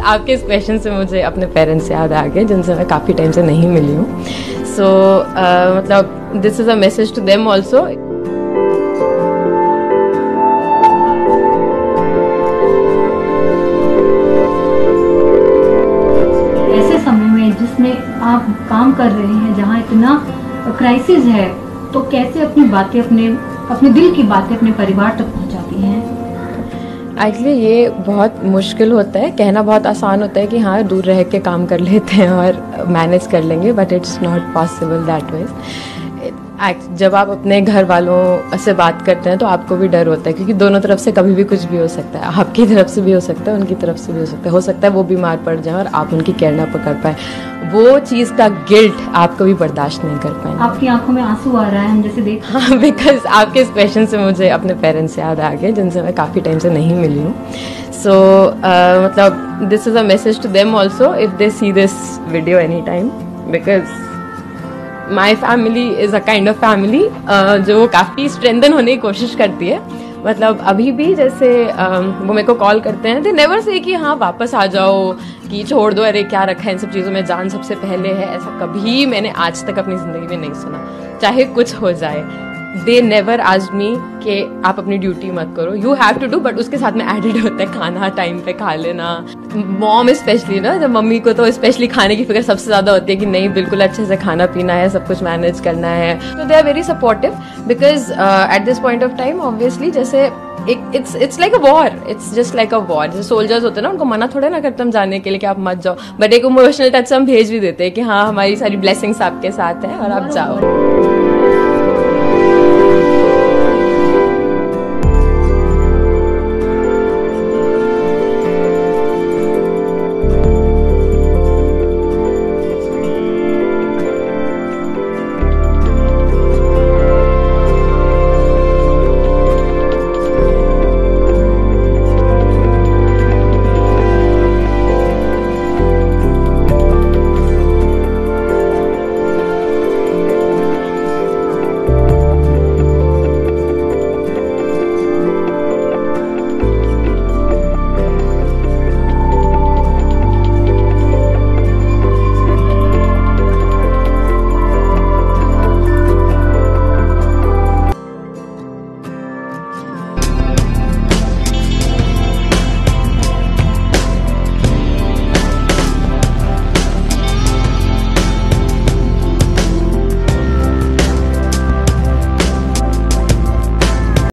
आपके इस क्वेश्चन से मुझे अपने पेरेंट्स याद आ गए जिनसे मैं काफ़ी टाइम से नहीं मिली हूँ। सो so, uh, मतलब this is a message to them also ऐसे समय में जिसमें आप काम कर रहे हैं जहाँ इतना क्राइसिस है तो कैसे अपनी बातें अपने अपने दिल की बातें अपने परिवार तक पहुँचाती हैं? एक्चुअली ये बहुत मुश्किल होता है। कहना बहुत आसान होता है कि हाँ दूर रह के काम कर लेते हैं और मैनेज कर लेंगे but it's not possible that ways जब आप अपने घर वालों से बात करते हैं तो आपको भी डर होता है क्योंकि दोनों तरफ़ से कभी भी कुछ भी हो सकता है। आपकी तरफ़ से भी हो सकता है उनकी तरफ़ से भी हो सकता है। हो सकता है वो बीमार पड़ जाए और आप उनकी केयर ना पकड़ पाए। वो चीज़ का गिल्ट आप कभी बर्दाश्त नहीं कर पाए आपकी आँखों में आँसू आ रहा है हम जैसे देख हाँ बिकॉज़ आपके इस क्वेश्चन से मुझे अपने पेरेंट्स याद आ गए जिनसे मैं काफ़ी टाइम से नहीं मिली हूँ। सो मतलब this is a message to them also if they see this video any time because my family is a kind of family जो काफ़ी स्ट्रेंथन होने की कोशिश करती है। मतलब अभी भी जैसे uh, वो मेरे को कॉल करते हैं तो नेवर से कि हाँ वापस आ जाओ कि छोड़ दो अरे क्या रखा है इन सब चीज़ों में जान सबसे पहले है ऐसा कभी मैंने आज तक अपनी ज़िंदगी में नहीं सुना। चाहे कुछ हो जाए। दे नेवर आज मी कि आप अपनी ड्यूटी मत करो। You have to do but उसके साथ में एडिड होता है खाना टाइम पे खा लेना। मॉम स्पेशली ना, जब मम्मी को तो स्पेशली खाने की फ़िक्र सबसे ज़्यादा होती है कि नहीं, बिल्कुल अच्छे से खाना पीना है, सब कुछ मैनेज करना है। तो they are very supportive because at this point of time obviously जैसे it's it's like a war it's just like a war जैसे सोल्जर्स होते हैं ना, उनको मना थोड़ा ना करते हम जाने के लिए कि आप मत जाओ। बट एक इमोशनल टच हम भेज भी देते हैं कि हाँ हमारी सारी ब्लेसिंग्स आपके साथ हैं और आप जाओ।